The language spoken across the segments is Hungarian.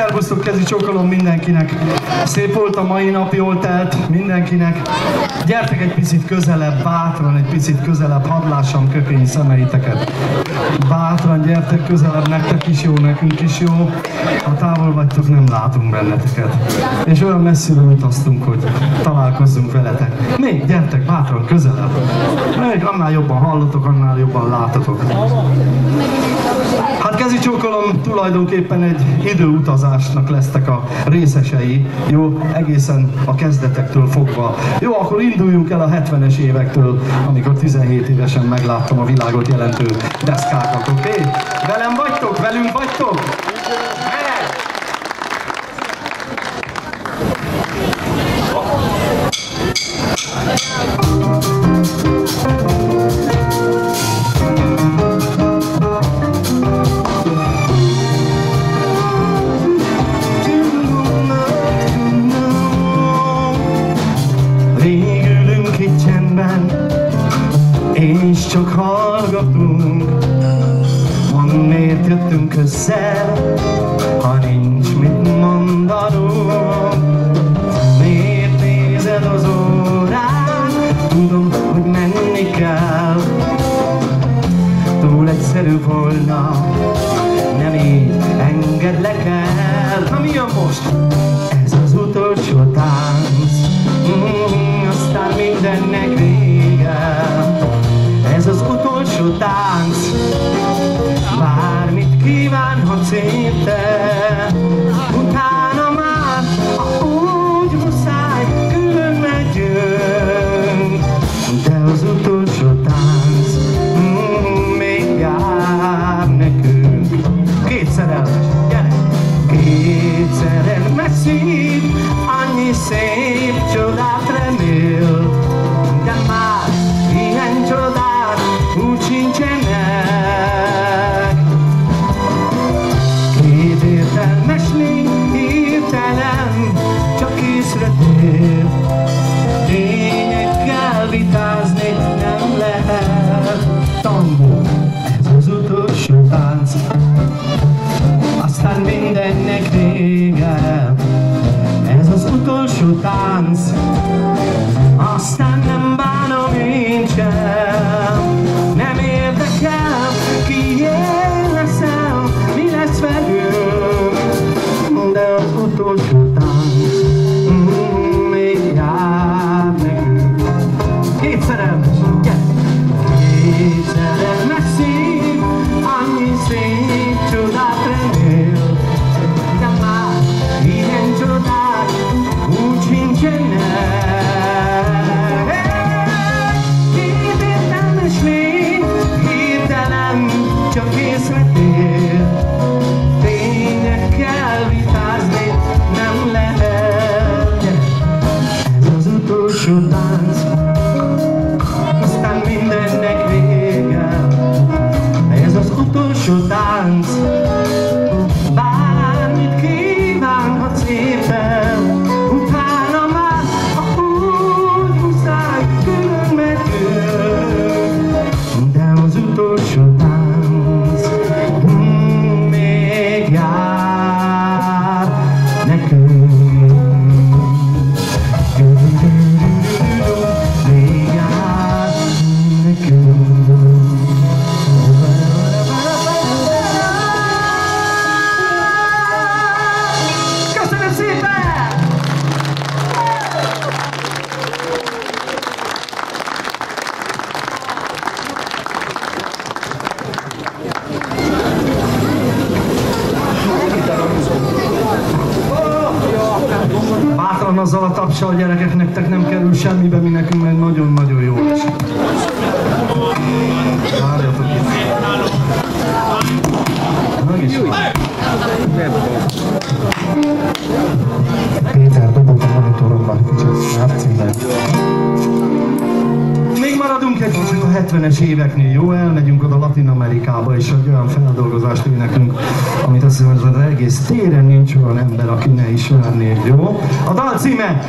cérebro szervusztok, kezi csokolom mindenkinek. Szép volt a mai nap, jól telt mindenkinek. Gyertek egy picit közelebb, bátran egy picit közelebb, hadd lássam kökény szemeiteket. Bátran gyertek közelebb, nektek is jó, nekünk is jó. Ha távol vagytok, nem látunk benneteket. És olyan messziről utaztunk, hogy találkozzunk veletek. Még gyertek bátran közelebb. Még annál jobban hallotok, annál jobban látotok. Hát kezi csókolom tulajdonképpen egy időutazásnak lesztek a részesei, jó, egészen a kezdetektől fogva. Jó, akkor induljunk el a 70-es évektől, amikor 17 évesen megláttam a világot jelentő deszkákat, oké? Okay? Velem vagytok? Velünk vagytok? Végülünk csak hallgatunk. Miért jöttünk össze, ha nincs mit mondanunk. Miért nézed az órán, tudom, hogy menni kell. Túl egyszerű volna, nem így engedlek el. Na mi jön most?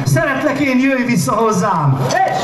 Szeretlek én, jöjj vissza hozzám! És...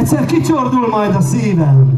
egyszer kicsordul majd a szívem.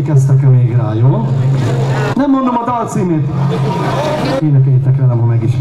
emlékeztek-e még rá, jó? Nem mondom a dal címét. Énekeljétek velem, ha megismerjük.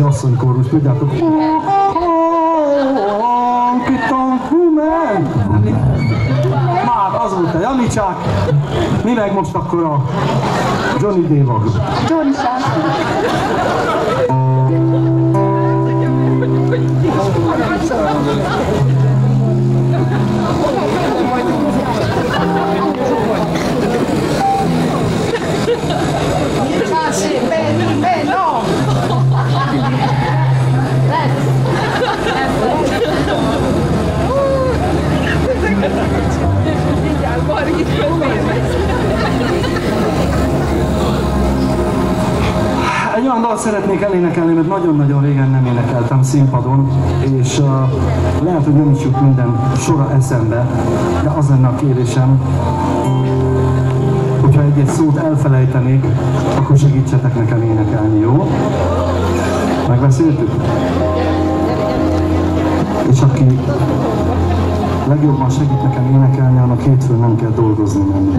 Veresekházi asszonykórus, tudjátok? Már az volt a Janicsák, mi meg most akkor a Johnny Dévag. Johnny Sándor. Egy olyan dalt szeretnék elénekelni, mert nagyon-nagyon régen nem énekeltem színpadon, és uh, lehet, hogy nem is jut minden sora eszembe, de az lenne a kérésem, hogyha egy-egy szót elfelejtenék, akkor segítsetek nekem énekelni, jó? Megbeszéltük? És aki legjobban segít nekem énekelni, annak hétfőn nem kell dolgozni menni.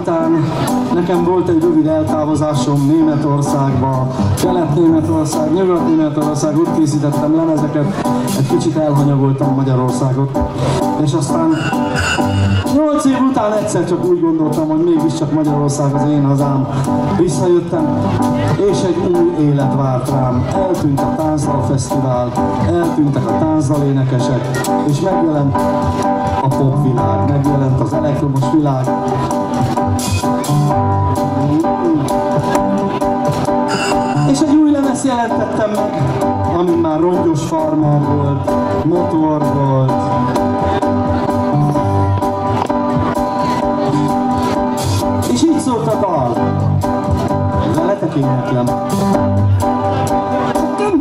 Után nekem volt egy rövid eltávozásom Németországba, Kelet-Németország, Nyugat-Németország, ott készítettem lemezeket, egy kicsit elhanyagoltam Magyarországot. És aztán nyolc év után egyszer csak úgy gondoltam, hogy mégiscsak Magyarország az én hazám. Visszajöttem, és egy új élet várt rám. Eltűnt a Táncdal Fesztivál, eltűntek a táncdal énekesek, és megjelent a popvilág, megjelent az elektromos világ. És egy új lemez jelentettem meg, ami már rongyos farmer volt, motor volt. És így szólt a dal. Veletek éneklem. Nekem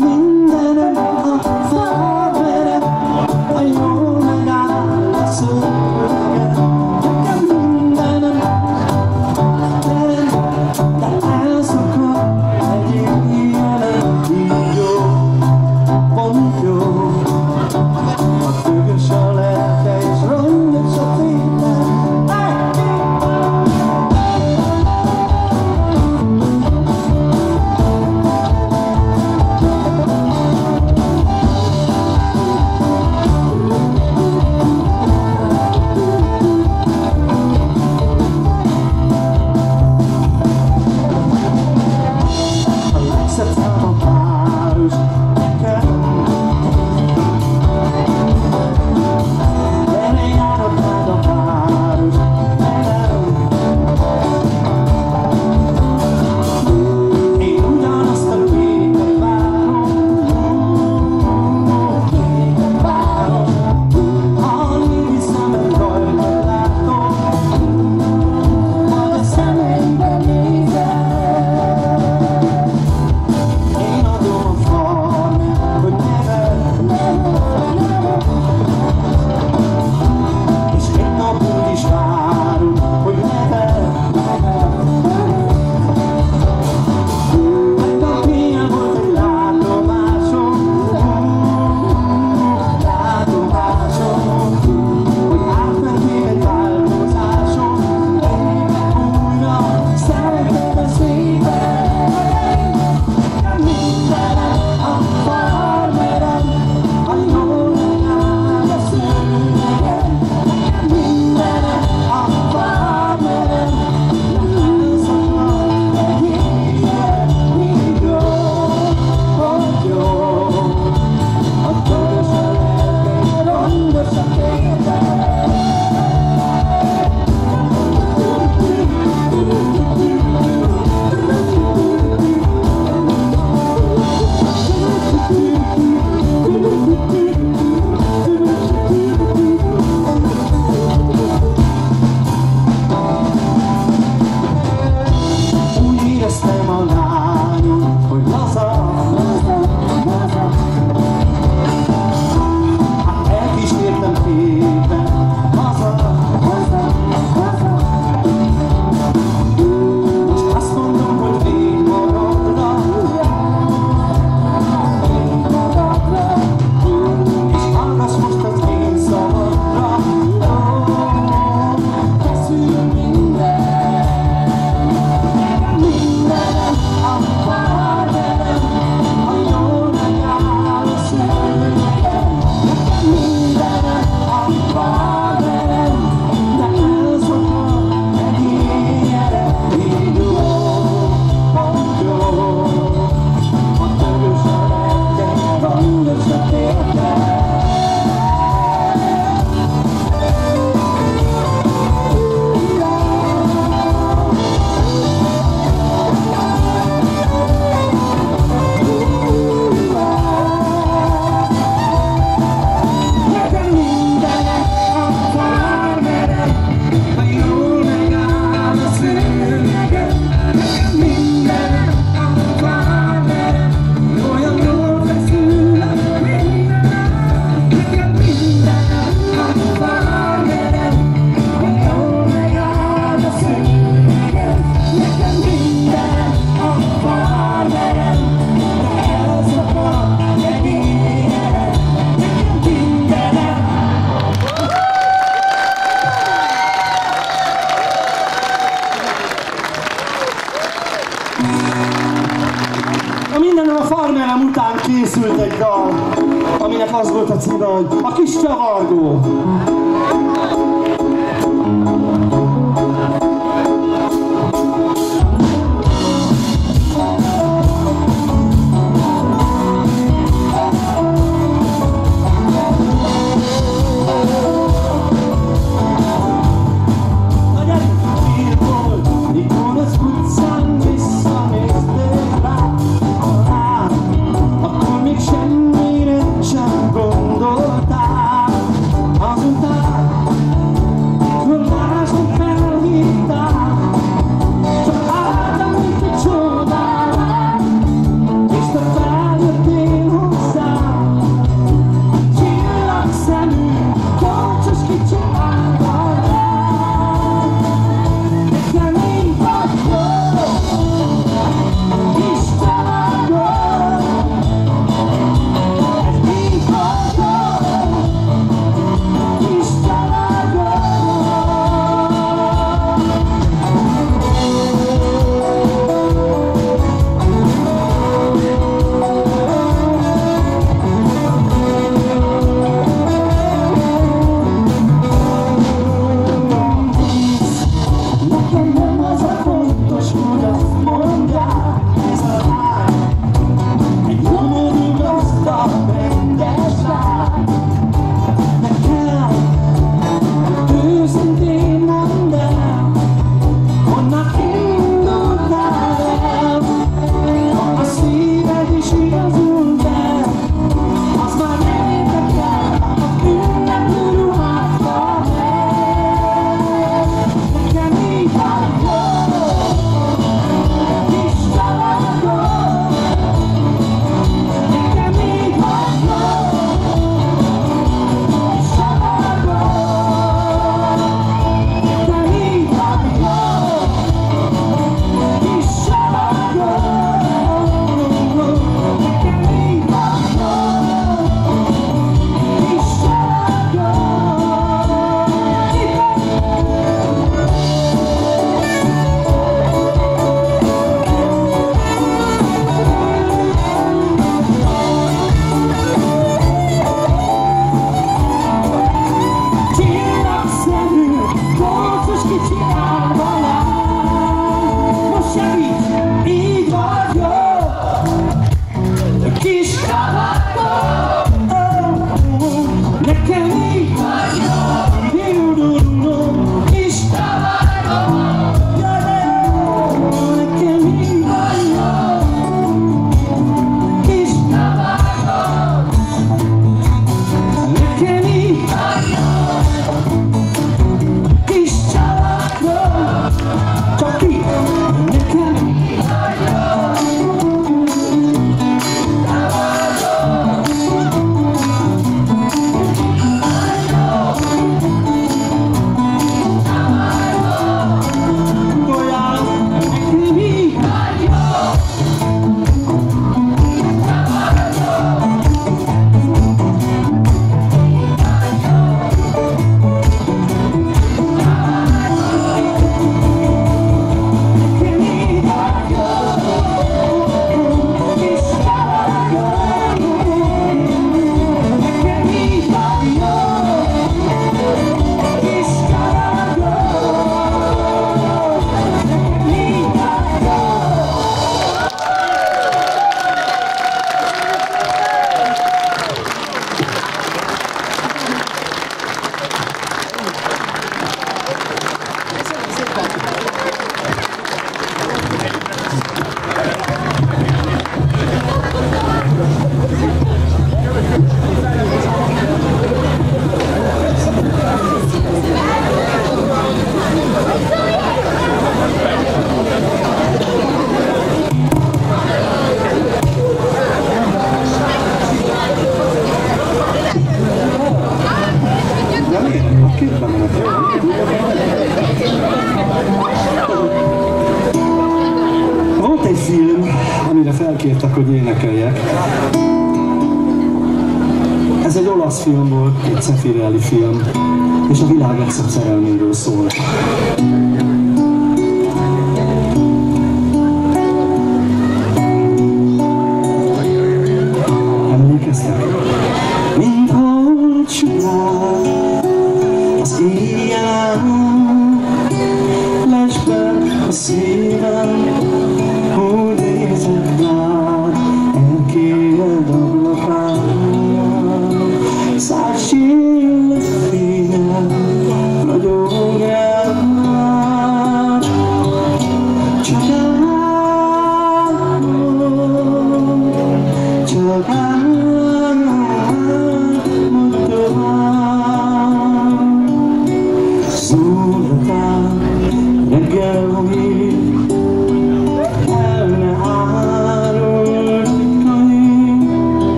Save us.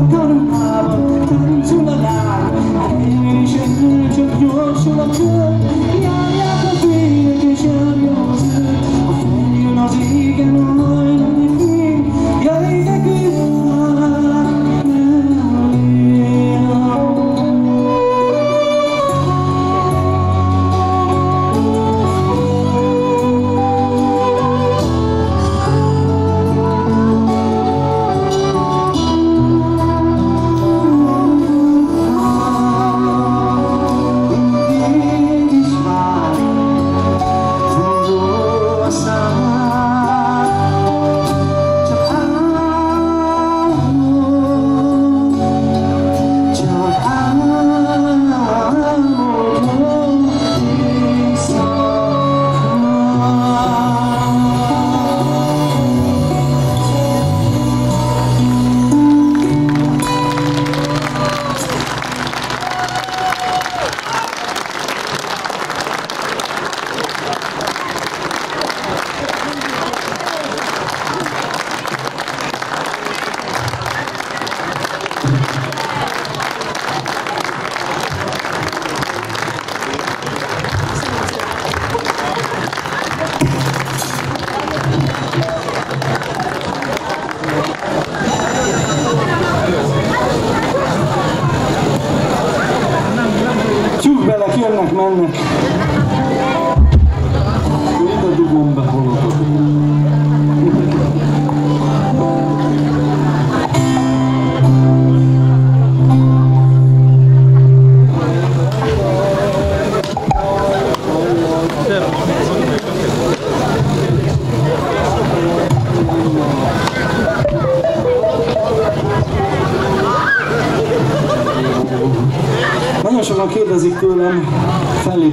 I'm gonna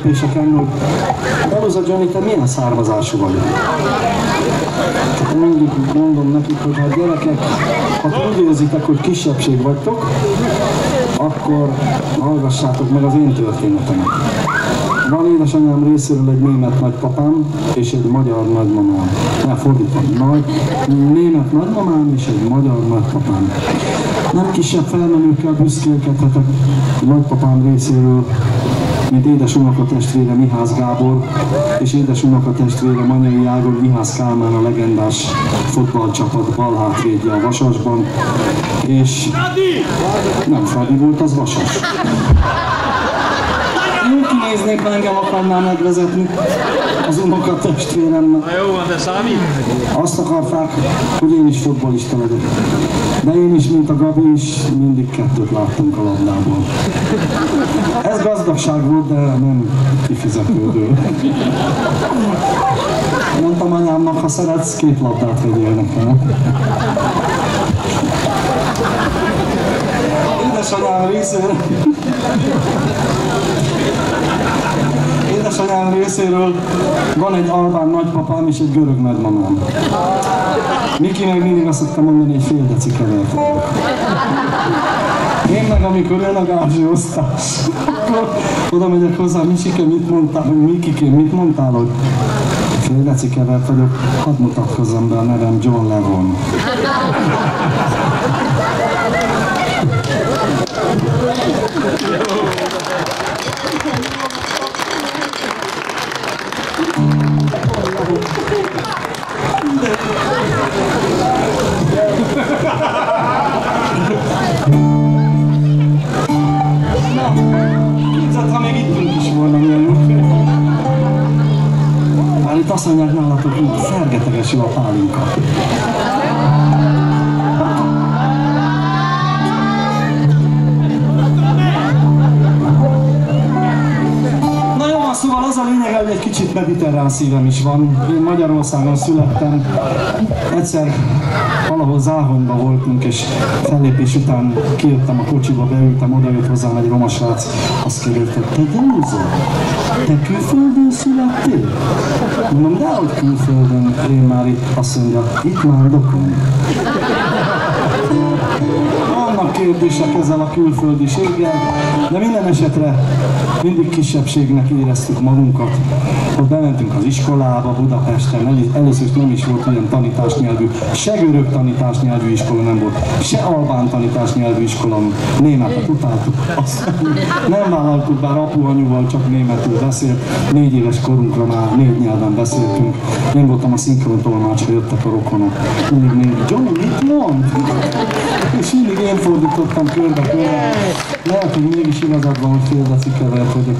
fellépéseken, hogy Daluza Johnny, te milyen származású vagy? Csak mindig mondom nekik, hogy hát gyerekek, ha úgy érzitek, hogy kisebbség vagytok, akkor hallgassátok meg az én történetemet. Van édesanyám részéről egy német nagypapám és egy magyar nagymamám. Ne fordítom, nagy, német nagymamám és egy magyar nagypapám. Nem kisebb felmenőkkel büszkélkedhetek nagypapám részéről, mint édes testvére Mihász Gábor, és édes testvére Manyai Ágor Mihász Kálmán a legendás futballcsapat balhátvédje a Vasasban, és nem Fradi volt, az Vasas. Én kinéznék, ha engem akarná megvezetni az unoka testvéremmel. Na jó van, de számít? Azt akarták, hogy én is futbolista legyek. De én is, mint a Gabi is, mindig kettőt láttunk a labdából. Ez gazdagság volt, de nem kifizetődő. Mondtam anyámnak, ha szeretsz, két labdát vegyél nekem. Édesanyám részéről Édesanyám részéről van egy albán nagypapám és egy görög nagymamám. Miki meg mindig azt szokta mondani, hogy fél deci kevert. Én meg amikor jön a gázsi osztás, akkor oda megyek hozzá, Misike, mit mondtál, hogy Mikike, mit mondtál, hogy fél deci kevert vagyok, hadd mutatkozzam be a nevem John Levon. Itt azt mondják nálatok, hogy fergeteges jó a pálinka. Na jó szóval az a lényeg, hogy egy kicsit mediterrán szívem is van. Én Magyarországon születtem. Egyszer valahol Záhonyba voltunk, és fellépés után kijöttem a kocsiba, beültem, oda jött hozzám egy roma srác, azt kérdezte, te Dóza, te külföldön születtél? Mondom, de hogy külföldön, én már itt, azt mondja, itt már dokon. Vannak kérdések ezzel a külföldiséggel, de minden esetre mindig kisebbségnek éreztük magunkat. Ott bementünk az iskolába Budapesten, el, először nem is volt ilyen tanításnyelvű, se görög tanításnyelvű iskola nem volt, se albán tanításnyelvű iskola, németet utáltuk. Azt nem vállaltuk, bár apu anyuval csak németül beszélt, négy éves korunkra már négy nyelven beszéltünk. Én voltam a szinkron tolmács, ha jöttek a rokonok. Mindig mindig, Johnny, mit mond? És mindig én fordítottam körbe-körbe. Lehet, hogy mégis igazad van, hogy fél kevert vagyok.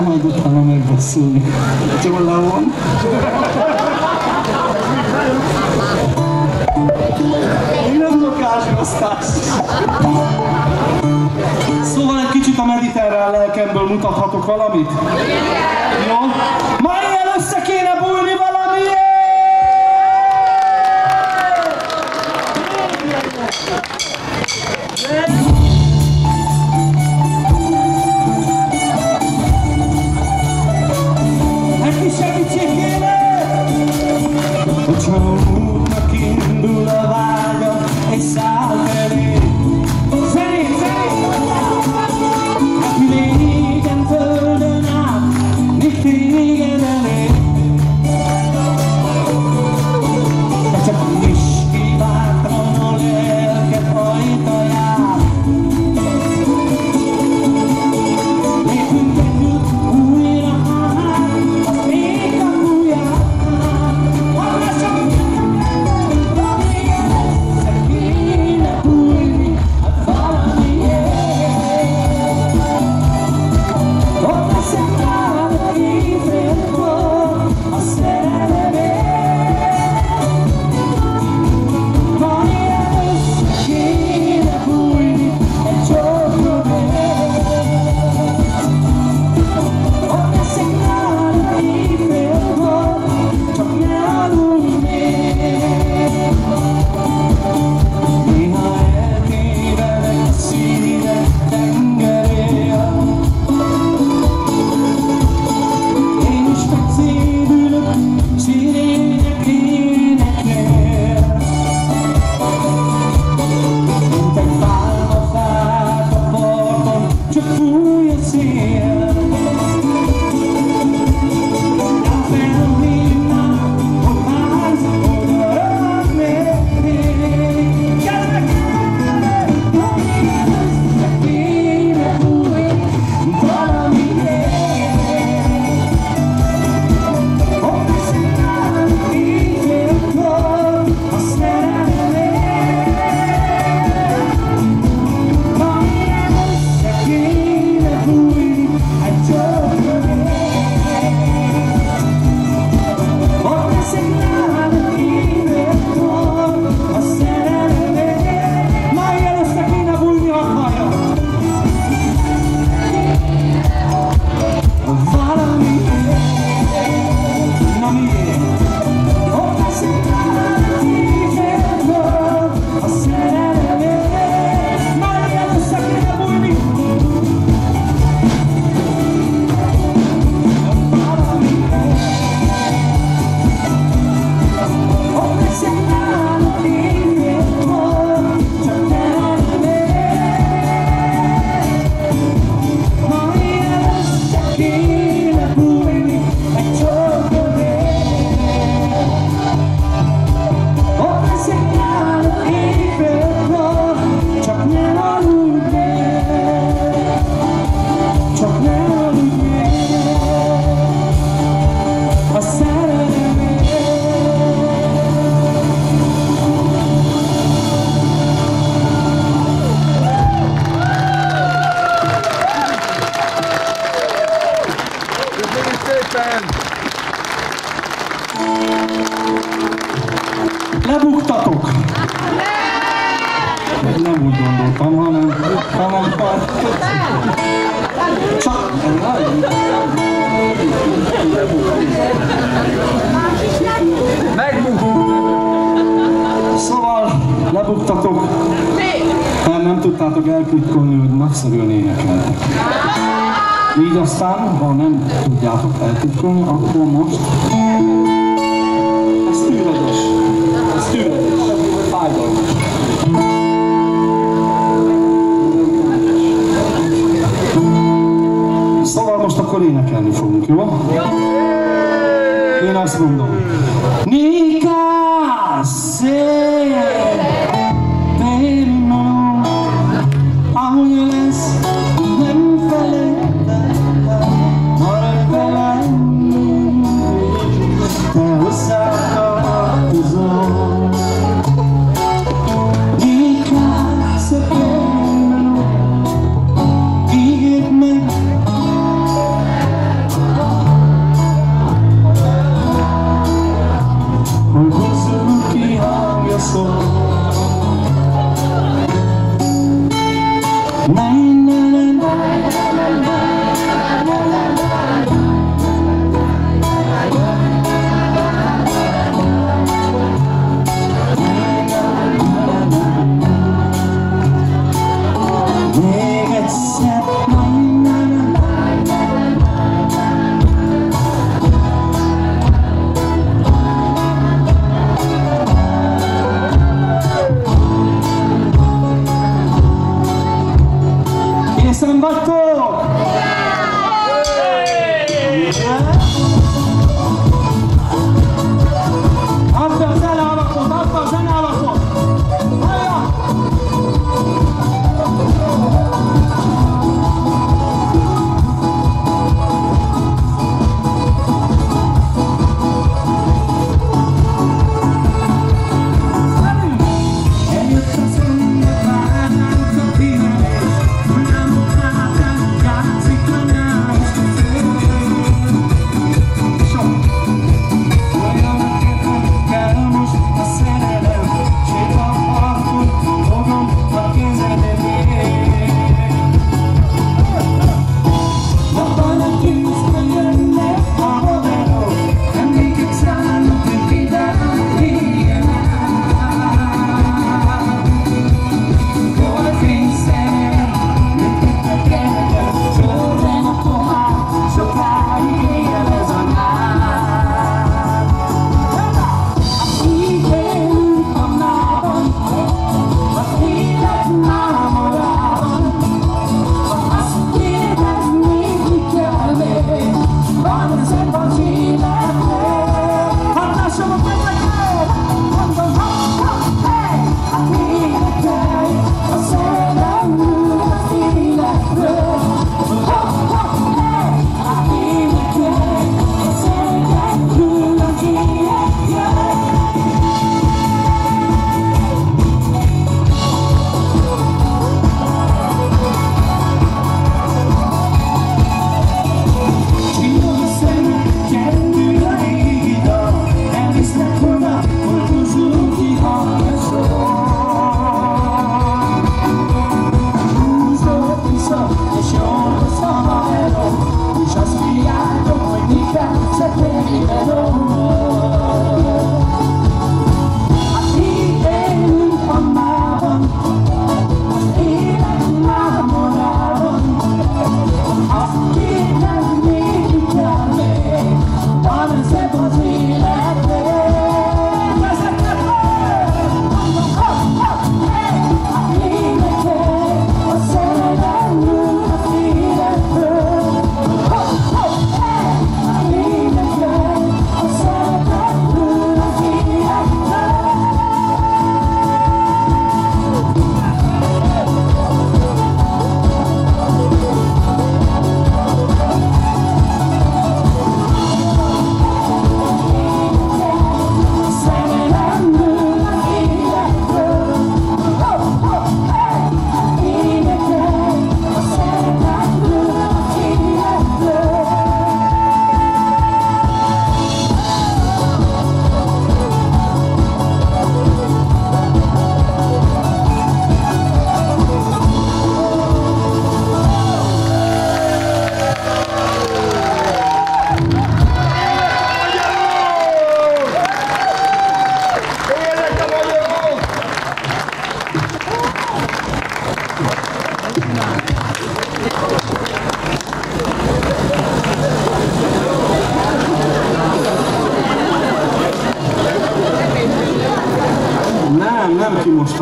Utána megbeszélni. Jól le van. Én nem tudok. Szóval egy kicsit a mediterrán lelkemből mutathatok valamit? Jó? Ma ilyen össze kéne bújni valamiért! Egy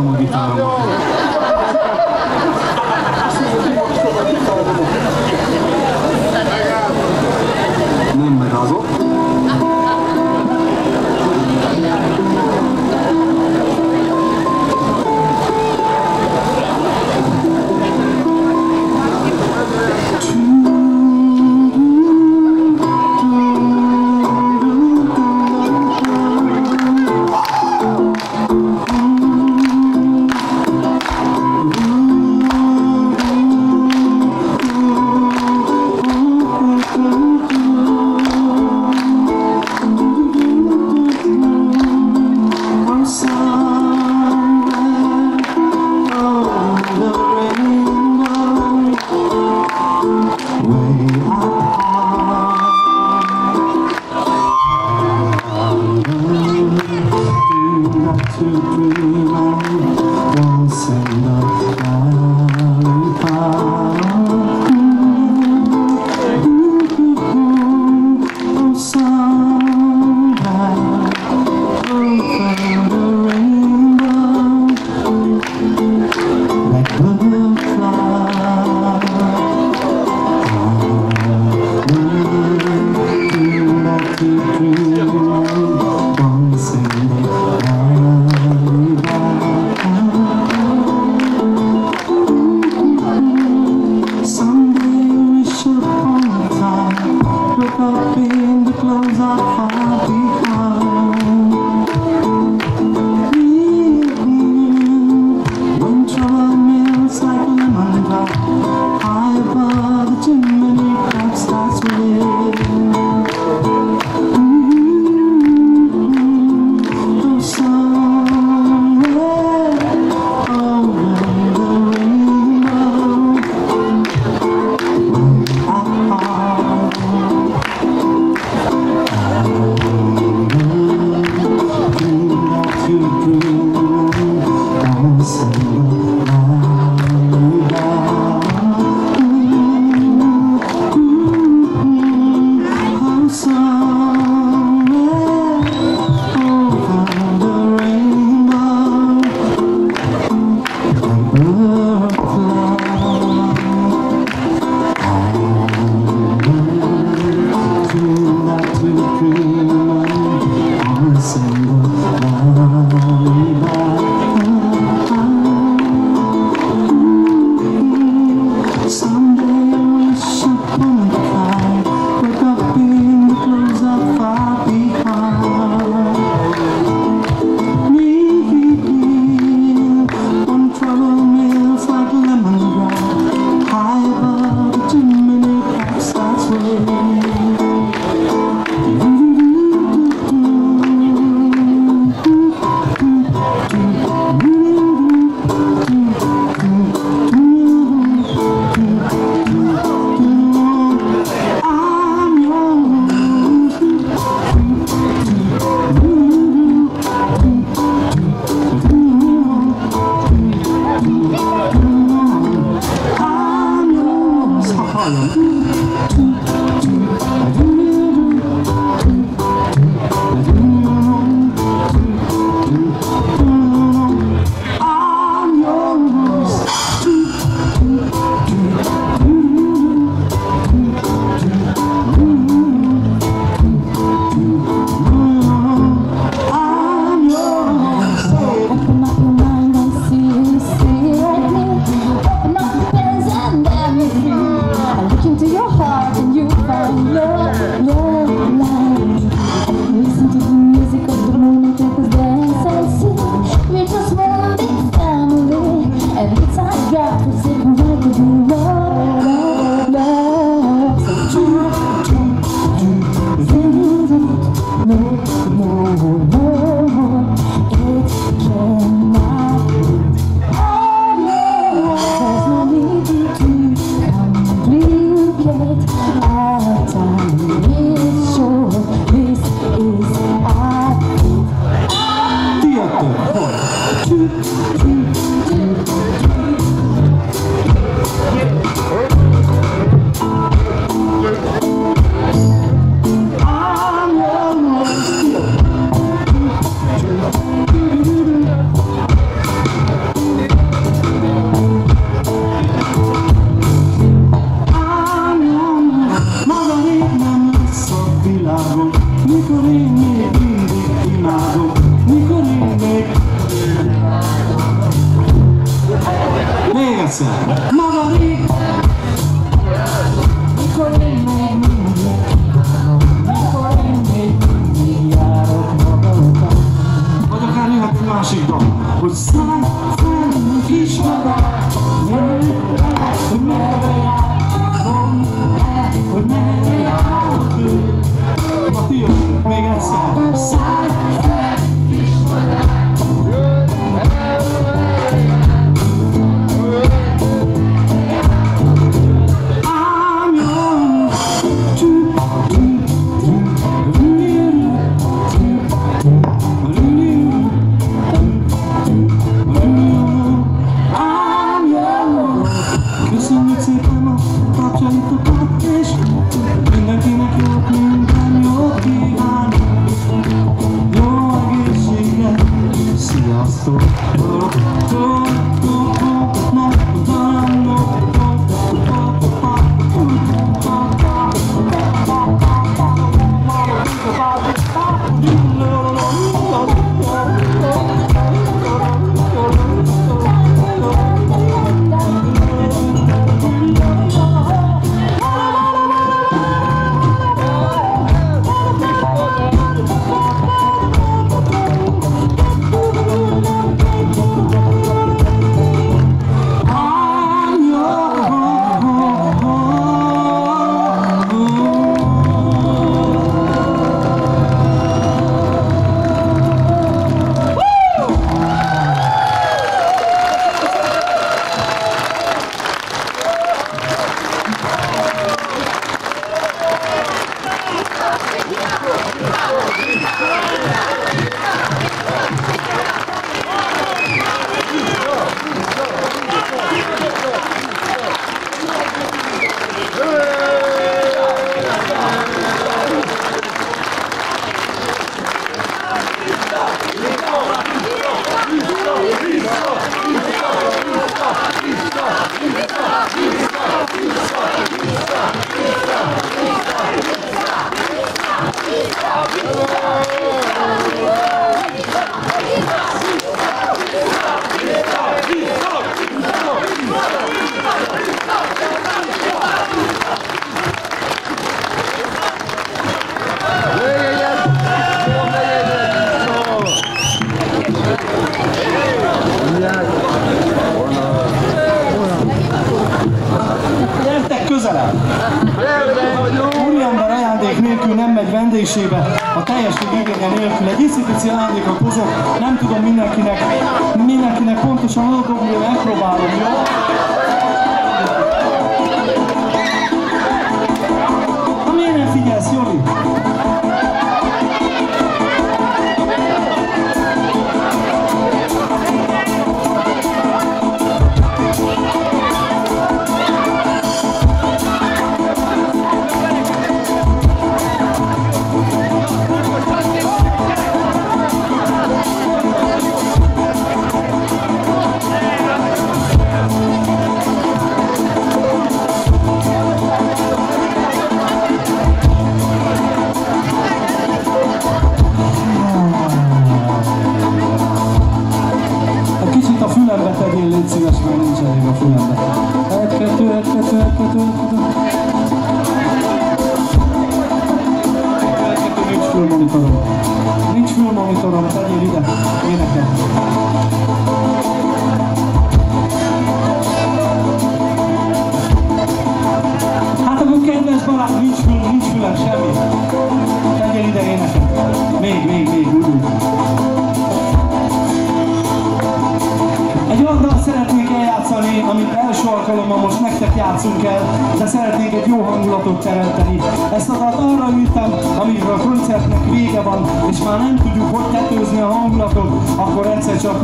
nem kimostam a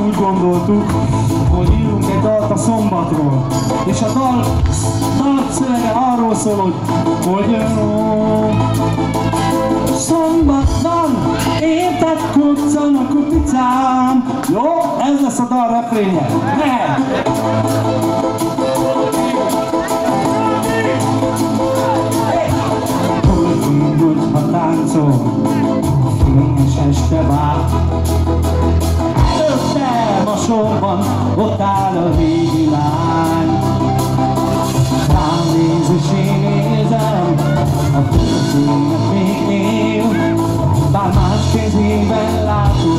úgy gondoltuk, hogy írunk egy dalt a szombatról. És a dal, dal szövege arról szól, hogy, hogy szombatban érted kuccan a kupicám. Jó? Ez lesz a dal refrénje. Mehet! táncol, a fényes este vár, hasonban ott áll a régi lány. Rám néz és én nézem, a földsőnek még él, bár más kezében látom,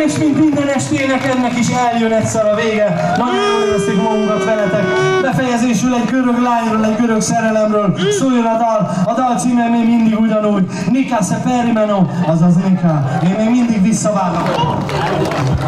Szépen, és mint minden estének ennek is eljön egyszer a vége. Nagyon jól éreztük magunkat veletek. Befejezésül egy görög lányról, egy görög szerelemről szóljon a dal. A dal címe még mindig ugyanúgy. Nika se perimeno, azaz Nika. Én még mindig visszavágok. Elindultunk